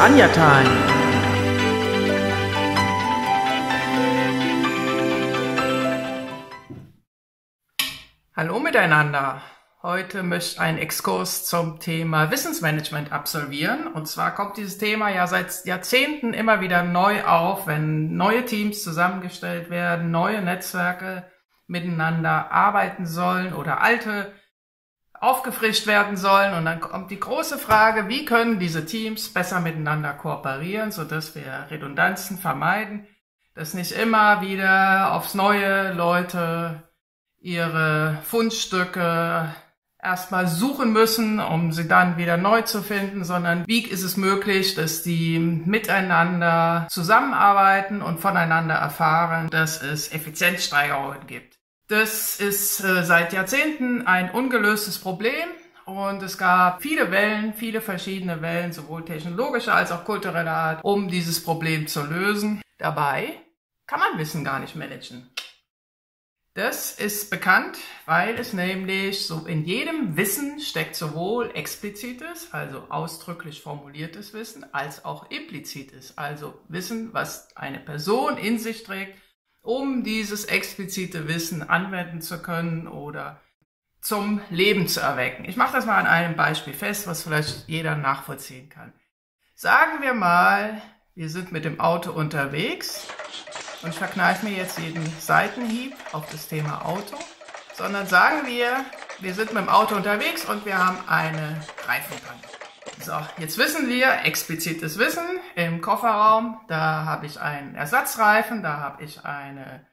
Anja Time. Hallo miteinander. Heute möchte ich einen Exkurs zum Thema Wissensmanagement absolvieren. Und zwar kommt dieses Thema ja seit Jahrzehnten immer wieder neu auf, wenn neue Teams zusammengestellt werden, neue Netzwerke miteinander arbeiten sollen oder alte aufgefrischt werden sollen. Und dann kommt die große Frage, wie können diese Teams besser miteinander kooperieren, sodass wir Redundanzen vermeiden, dass nicht immer wieder aufs neue Leute ihre Fundstücke erstmal suchen müssen, um sie dann wieder neu zu finden, sondern wie ist es möglich, dass die miteinander zusammenarbeiten und voneinander erfahren, dass es Effizienzsteigerungen gibt. Das ist äh, seit Jahrzehnten ein ungelöstes Problem und es gab viele Wellen, viele verschiedene Wellen, sowohl technologischer als auch kultureller Art, um dieses Problem zu lösen. Dabei kann man Wissen gar nicht managen. Das ist bekannt, weil es nämlich so in jedem Wissen steckt sowohl explizites, also ausdrücklich formuliertes Wissen, als auch implizites, also Wissen, was eine Person in sich trägt, um dieses explizite Wissen anwenden zu können oder zum Leben zu erwecken. Ich mache das mal an einem Beispiel fest, was vielleicht jeder nachvollziehen kann. Sagen wir mal, wir sind mit dem Auto unterwegs und ich verkneife mir jetzt jeden Seitenhieb auf das Thema Auto, sondern sagen wir, wir sind mit dem Auto unterwegs und wir haben eine Reifenpanne. So, jetzt wissen wir, explizites Wissen im Kofferraum, da habe ich einen Ersatzreifen, da habe ich eine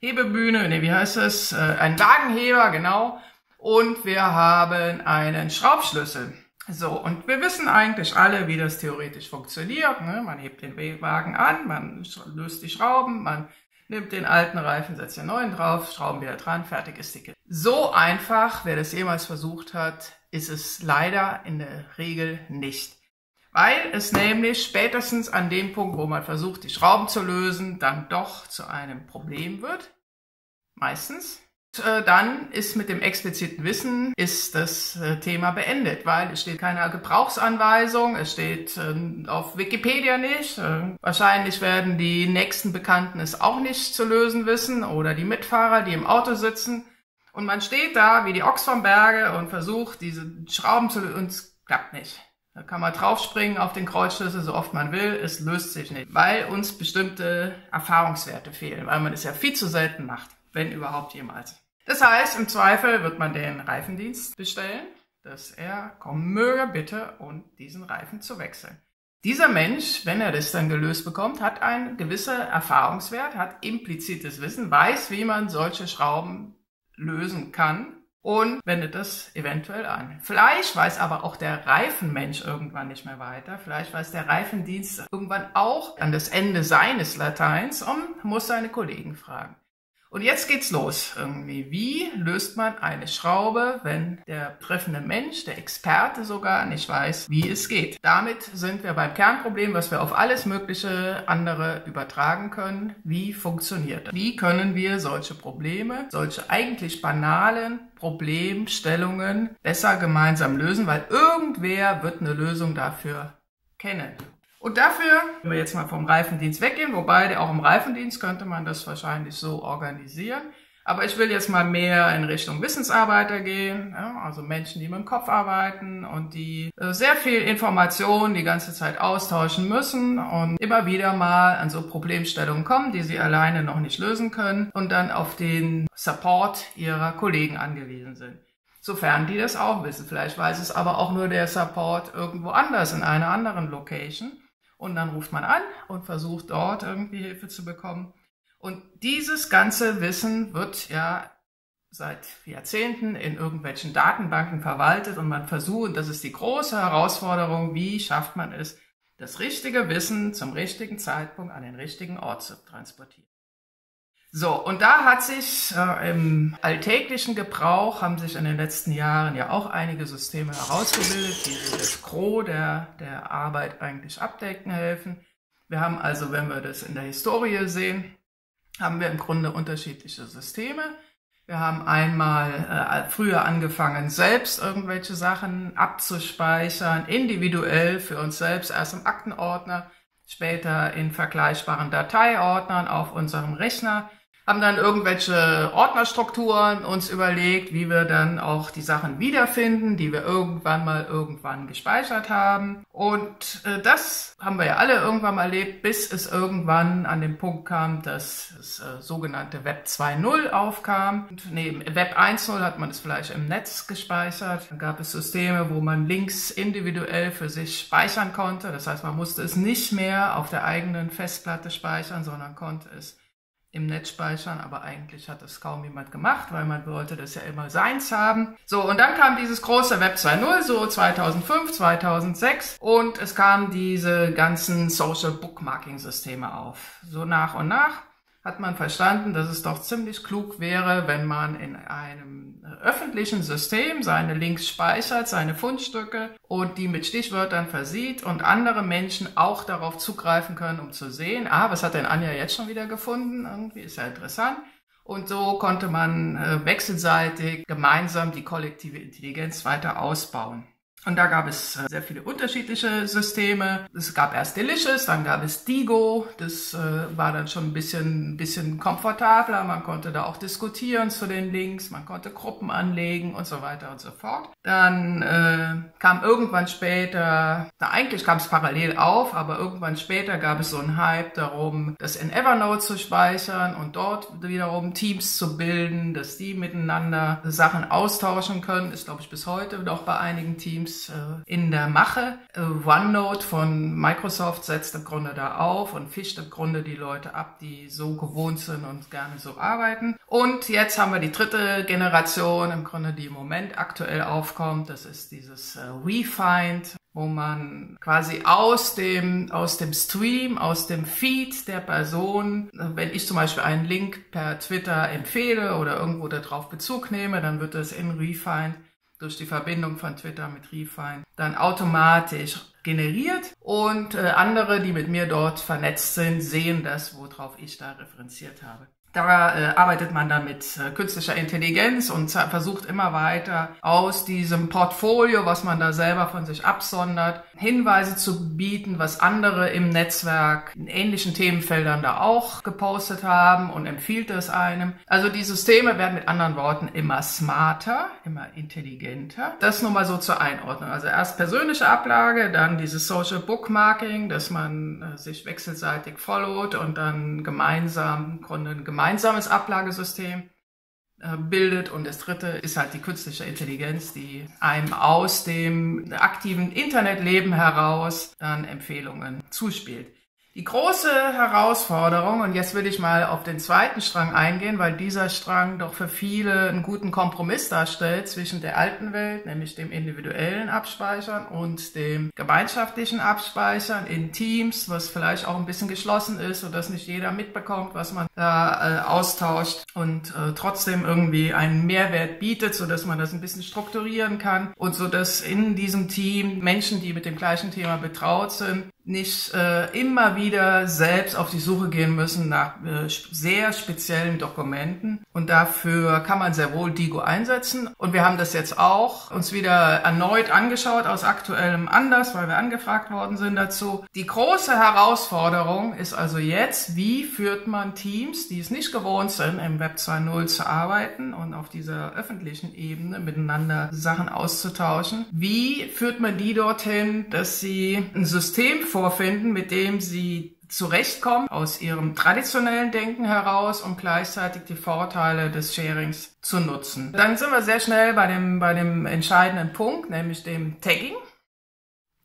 Hebebühne, nee, wie heißt es, äh, einen Wagenheber, genau, und wir haben einen Schraubschlüssel. So, und wir wissen eigentlich alle, wie das theoretisch funktioniert. Ne? Man hebt den Wagen an, man löst die Schrauben, man nimmt den alten Reifen, setzt den neuen drauf, Schrauben wieder dran, fertig ist die Kiste. So einfach, wer das jemals versucht hat, ist es leider in der Regel nicht. Weil es nämlich spätestens an dem Punkt, wo man versucht, die Schrauben zu lösen, dann doch zu einem Problem wird. Meistens. Äh, dann ist mit dem expliziten Wissen ist das äh, Thema beendet, weil es steht keine Gebrauchsanweisung, es steht ähm, auf Wikipedia nicht. Äh, wahrscheinlich werden die nächsten Bekannten es auch nicht zu lösen wissen oder die Mitfahrer, die im Auto sitzen. Und man steht da wie die Ochs vom Berge und versucht, diese Schrauben zu lösen und es klappt nicht. Da kann man draufspringen auf den Kreuzschlüssel, so oft man will, es löst sich nicht, weil uns bestimmte Erfahrungswerte fehlen, weil man es ja viel zu selten macht, wenn überhaupt jemals. Das heißt, im Zweifel wird man den Reifendienst bestellen, dass er kommen möge, bitte, und diesen Reifen zu wechseln. Dieser Mensch, wenn er das dann gelöst bekommt, hat einen gewissen Erfahrungswert, hat implizites Wissen, weiß, wie man solche Schrauben lösen kann und wendet das eventuell an. Vielleicht weiß aber auch der Reifenmensch irgendwann nicht mehr weiter. Vielleicht weiß der Reifendienst irgendwann auch an das Ende seines Lateins und muss seine Kollegen fragen. Und jetzt geht's los irgendwie. Wie löst man eine Schraube, wenn der treffende Mensch, der Experte sogar, nicht weiß, wie es geht? Damit sind wir beim Kernproblem, was wir auf alles mögliche andere übertragen können. Wie funktioniert das? Wie können wir solche Probleme, solche eigentlich banalen Problemstellungen besser gemeinsam lösen? Weil irgendwer wird eine Lösung dafür kennen. Und dafür, wenn wir jetzt mal vom Reifendienst weggehen, wobei auch im Reifendienst könnte man das wahrscheinlich so organisieren. Aber ich will jetzt mal mehr in Richtung Wissensarbeiter gehen, ja, also Menschen, die mit dem Kopf arbeiten und die äh, sehr viel Information die ganze Zeit austauschen müssen und immer wieder mal an so Problemstellungen kommen, die sie alleine noch nicht lösen können und dann auf den Support ihrer Kollegen angewiesen sind. Sofern die das auch wissen. Vielleicht weiß es aber auch nur der Support irgendwo anders in einer anderen Location. Und dann ruft man an und versucht dort irgendwie Hilfe zu bekommen. Und dieses ganze Wissen wird ja seit Jahrzehnten in irgendwelchen Datenbanken verwaltet und man versucht, das ist die große Herausforderung, wie schafft man es, das richtige Wissen zum richtigen Zeitpunkt an den richtigen Ort zu transportieren. So, und da hat sich äh, im alltäglichen Gebrauch, haben sich in den letzten Jahren ja auch einige Systeme herausgebildet, die das Gros der, der Arbeit eigentlich abdecken helfen. Wir haben also, wenn wir das in der Historie sehen, haben wir im Grunde unterschiedliche Systeme. Wir haben einmal äh, früher angefangen, selbst irgendwelche Sachen abzuspeichern, individuell für uns selbst, erst im Aktenordner, später in vergleichbaren Dateiordnern auf unserem Rechner haben dann irgendwelche Ordnerstrukturen uns überlegt, wie wir dann auch die Sachen wiederfinden, die wir irgendwann mal irgendwann gespeichert haben. Und äh, das haben wir ja alle irgendwann mal erlebt, bis es irgendwann an den Punkt kam, dass das äh, sogenannte Web 2.0 aufkam. Und neben Web 1.0 hat man es vielleicht im Netz gespeichert. Dann gab es Systeme, wo man Links individuell für sich speichern konnte. Das heißt, man musste es nicht mehr auf der eigenen Festplatte speichern, sondern konnte es im Netz speichern, aber eigentlich hat das kaum jemand gemacht, weil man wollte das ja immer seins haben. So, und dann kam dieses große Web 2.0, so 2005, 2006 und es kamen diese ganzen Social Bookmarking Systeme auf. So nach und nach hat man verstanden, dass es doch ziemlich klug wäre, wenn man in einem öffentlichen System seine Links speichert, seine Fundstücke und die mit Stichwörtern versieht und andere Menschen auch darauf zugreifen können, um zu sehen, ah, was hat denn Anja jetzt schon wieder gefunden? Irgendwie ist ja interessant. Und so konnte man äh, wechselseitig gemeinsam die kollektive Intelligenz weiter ausbauen. Und da gab es äh, sehr viele unterschiedliche Systeme. Es gab erst Delicious, dann gab es Digo. Das äh, war dann schon ein bisschen, bisschen komfortabler. Man konnte da auch diskutieren zu den Links. Man konnte Gruppen anlegen und so weiter und so fort. Dann äh, kam irgendwann später, na, eigentlich kam es parallel auf, aber irgendwann später gab es so einen Hype darum, das in Evernote zu speichern und dort wiederum Teams zu bilden, dass die miteinander Sachen austauschen können. Ist, glaube ich, bis heute noch bei einigen Teams Teams äh, in der Mache. Äh, OneNote von Microsoft setzt im Grunde da auf und fischt im Grunde die Leute ab, die so gewohnt sind und gerne so arbeiten. Und jetzt haben wir die dritte Generation, im Grunde die im Moment aktuell aufkommt. Das ist dieses äh, Refined wo man quasi aus dem, aus dem Stream, aus dem Feed der Person, wenn ich zum Beispiel einen Link per Twitter empfehle oder irgendwo darauf Bezug nehme, dann wird das in Refined durch die Verbindung von Twitter mit Refine dann automatisch generiert und äh, andere, die mit mir dort vernetzt sind, sehen das, worauf ich da referenziert habe. Da äh, arbeitet man dann mit äh, künstlicher Intelligenz und versucht immer weiter aus diesem Portfolio, was man da selber von sich absondert, Hinweise zu bieten, was andere im Netzwerk in ähnlichen Themenfeldern da auch gepostet haben und empfiehlt es einem. Also die Systeme werden mit anderen Worten immer smarter, immer intelligenter. Das nur mal so zur Einordnung. Also erst persönliche Ablage, dann dieses Social Bookmarking, dass man äh, sich wechselseitig followt und dann gemeinsam, Gründen gemeinsam gemeinsames Ablagesystem äh, bildet. Und das dritte ist halt die künstliche Intelligenz, die einem aus dem aktiven Internetleben heraus dann Empfehlungen zuspielt. Die große Herausforderung, und jetzt will ich mal auf den zweiten Strang eingehen, weil dieser Strang doch für viele einen guten Kompromiss darstellt zwischen der alten Welt, nämlich dem individuellen Abspeichern und dem gemeinschaftlichen Abspeichern in Teams, was vielleicht auch ein bisschen geschlossen ist, sodass nicht jeder mitbekommt, was man da äh, austauscht und äh, trotzdem irgendwie einen Mehrwert bietet, sodass man das ein bisschen strukturieren kann und so dass in diesem Team Menschen, die mit dem gleichen Thema betraut sind, nicht äh, immer wieder selbst auf die Suche gehen müssen nach äh, sehr speziellen Dokumenten. Und dafür kann man sehr wohl Digo einsetzen. Und wir haben das jetzt auch uns wieder erneut angeschaut aus aktuellem Anlass, weil wir angefragt worden sind dazu. Die große Herausforderung ist also jetzt, wie führt man Teams, die es nicht gewohnt sind, im Web 2.0 zu arbeiten und auf dieser öffentlichen Ebene miteinander Sachen auszutauschen. Wie führt man die dorthin, dass sie ein System vorfinden, mit dem sie zurechtkommen aus ihrem traditionellen Denken heraus und gleichzeitig die Vorteile des Sharings zu nutzen. Dann sind wir sehr schnell bei dem, bei dem entscheidenden Punkt, nämlich dem Tagging.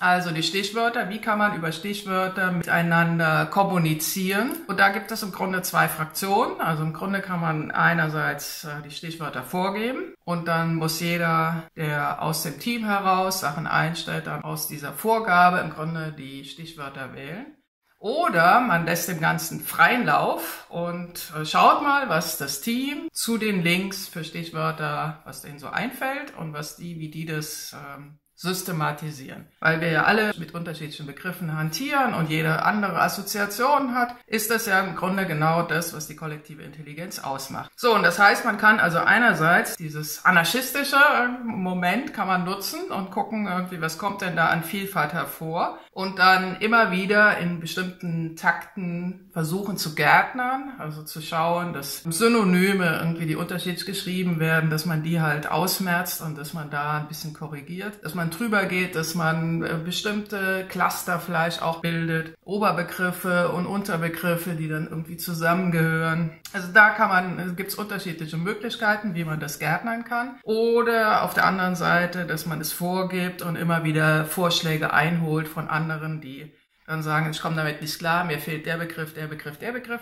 Also die Stichwörter, wie kann man über Stichwörter miteinander kommunizieren? Und da gibt es im Grunde zwei Fraktionen. Also im Grunde kann man einerseits äh, die Stichwörter vorgeben und dann muss jeder, der aus dem Team heraus Sachen einstellt, dann aus dieser Vorgabe im Grunde die Stichwörter wählen. Oder man lässt dem Ganzen freien Lauf und äh, schaut mal, was das Team zu den Links für Stichwörter, was denen so einfällt und was die, wie die das ähm, systematisieren. Weil wir ja alle mit unterschiedlichen Begriffen hantieren und jede andere Assoziation hat, ist das ja im Grunde genau das, was die kollektive Intelligenz ausmacht. So, und das heißt, man kann also einerseits dieses anarchistische Moment kann man nutzen und gucken irgendwie, was kommt denn da an Vielfalt hervor und dann immer wieder in bestimmten Takten versuchen zu gärtnern, also zu schauen, dass Synonyme irgendwie, die unterschiedlich geschrieben werden, dass man die halt ausmerzt und dass man da ein bisschen korrigiert, dass man drüber geht, dass man äh, bestimmte Cluster vielleicht auch bildet, Oberbegriffe und Unterbegriffe, die dann irgendwie zusammengehören. Also da kann man, gibt es unterschiedliche Möglichkeiten, wie man das gärtnern kann. Oder auf der anderen Seite, dass man es vorgibt und immer wieder Vorschläge einholt von anderen, die dann sagen, ich komme damit nicht klar, mir fehlt der Begriff, der Begriff, der Begriff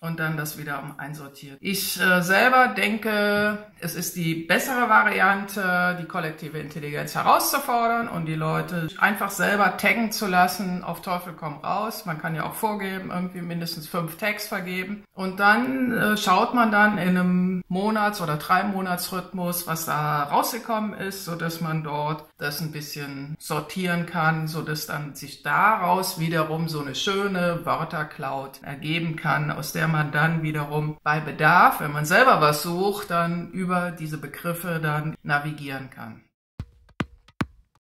und dann das wieder einsortiert. Ich äh, selber denke, es ist die bessere Variante, die kollektive Intelligenz herauszufordern und die Leute einfach selber taggen zu lassen, auf Teufel komm raus. Man kann ja auch vorgeben, irgendwie mindestens fünf Tags vergeben. Und dann äh, schaut man dann in einem Monats- oder drei Monatsrhythmus, was da rausgekommen ist, so dass man dort das ein bisschen sortieren kann, so dass dann sich daraus wiederum so eine schöne Wörtercloud ergeben kann, aus der man dann wiederum bei Bedarf, wenn man selber was sucht, dann über diese Begriffe dann navigieren kann.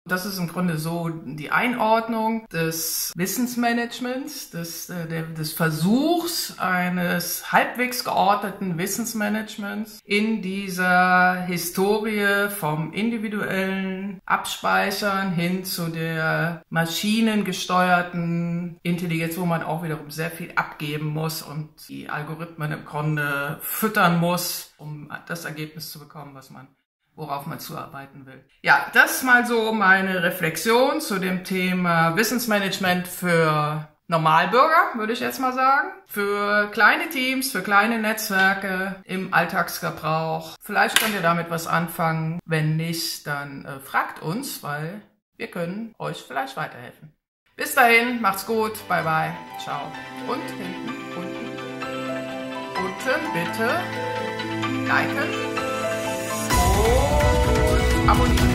Das ist im Grunde so die Einordnung des Wissensmanagements, des, äh, des Versuchs eines halbwegs geordneten Wissensmanagements in dieser Historie vom individuellen Abspeichern hin zu der maschinengesteuerten Intelligenz, wo man auch wiederum sehr viel abgeben muss und die Algorithmen im Grunde füttern muss, um das Ergebnis zu bekommen, was man worauf man zuarbeiten will. Ja, das mal so meine Reflexion zu dem Thema Wissensmanagement für Normalbürger, würde ich jetzt mal sagen. Für kleine Teams, für kleine Netzwerke im Alltagsgebrauch. Vielleicht könnt ihr damit was anfangen. Wenn nicht, dann äh, fragt uns, weil wir können euch vielleicht weiterhelfen. Bis dahin, macht's gut, bye bye, ciao. Und hinten, unten, unten bitte liken und abonnieren.